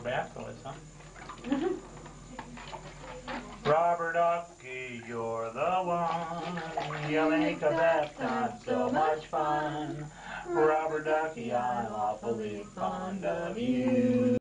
her toys, huh? Mm-hmm. Robert Ducky, you're the one. You make a bath time so much fun. Robert Ducky, I'm awfully fond of you.